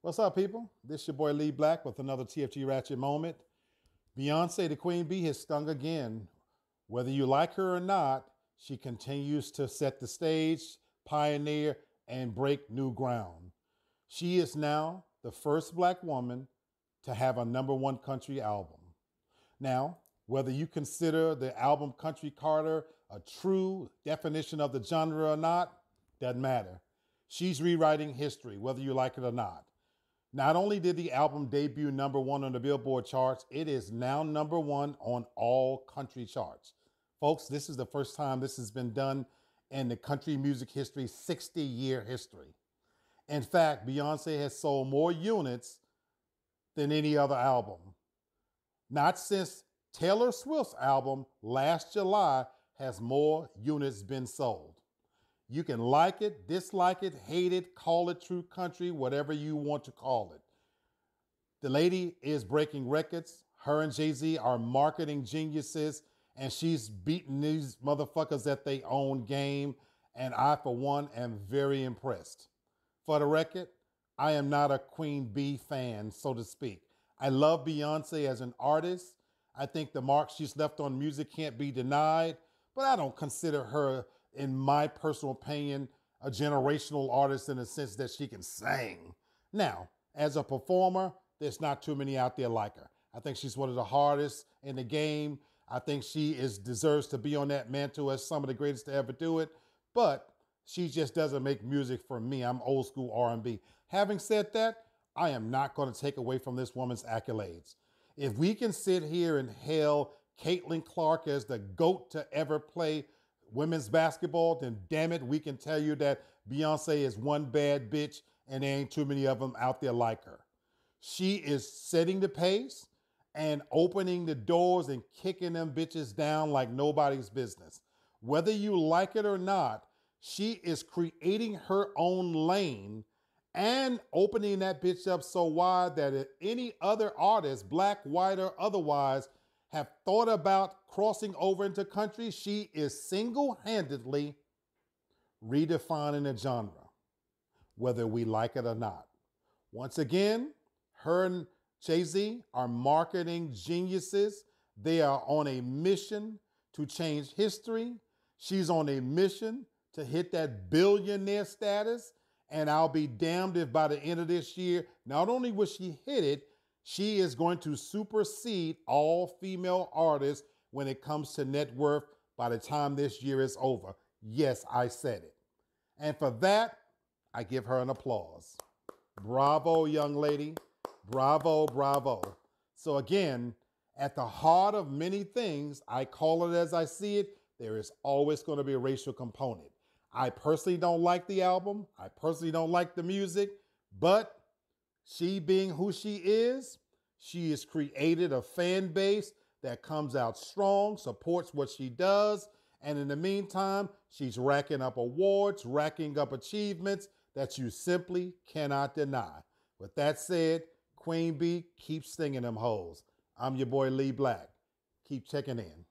What's up, people? This your boy Lee Black with another TFG Ratchet moment. Beyonce, the Queen Bee, has stung again. Whether you like her or not, she continues to set the stage, pioneer, and break new ground. She is now the first black woman to have a number one country album. Now, whether you consider the album Cowboy Carter a true definition of the genre or not, doesn't matter. She's rewriting history, whether you like it or not. Not only did the album debut number one on the Billboard charts, it is now number one on all country charts. Folks, this is the first time this has been done in the country music history, 60 year history. In fact, Beyonce has sold more units than any other album. Not since Taylor Swift's album last July has more units been sold. You can like it, dislike it, hate it, call it true country, whatever you want to call it. The lady is breaking records. Her and Jay Z are marketing geniuses, and she's beating these motherfuckers at their own game. And I, for one, am very impressed. For the record, I am not a Queen Bee fan, so to speak. I love Beyonce as an artist. I think the mark she's left on music can't be denied, but I don't consider her in my personal opinion, a generational artist in the sense that she can sing. Now, as a performer, there's not too many out there like her. I think she's one of the hardest in the game. I think she is deserves to be on that mantle as some of the greatest to ever do it. But she just doesn't make music for me. I'm old school R&B. Having said that, I am not going to take away from this woman's accolades. If we can sit here and hail Caitlin Clark as the GOAT to ever play women's basketball, then damn it, we can tell you that Beyonce is one bad bitch and there ain't too many of them out there like her. She is setting the pace and opening the doors and kicking them bitches down like nobody's business. Whether you like it or not, she is creating her own lane and opening that bitch up so wide that if any other artist, black, white, or otherwise, have thought about crossing over into country, she is single handedly redefining a genre, whether we like it or not. Once again, her and Jay Z are marketing geniuses. They are on a mission to change history. She's on a mission to hit that billionaire status. And I'll be damned if by the end of this year, not only will she hit it, she is going to supersede all female artists when it comes to net worth by the time this year is over. Yes, I said it. And for that, I give her an applause. Bravo, young lady. Bravo, bravo. So, again, at the heart of many things, I call it as I see it, there is always going to be a racial component. I personally don't like the album. I personally don't like the music, but she being who she is, she has created a fan base that comes out strong, supports what she does, and in the meantime, she's racking up awards, racking up achievements that you simply cannot deny. With that said, Queen Bee, keep singing them holes. I'm your boy Lee Black. Keep checking in.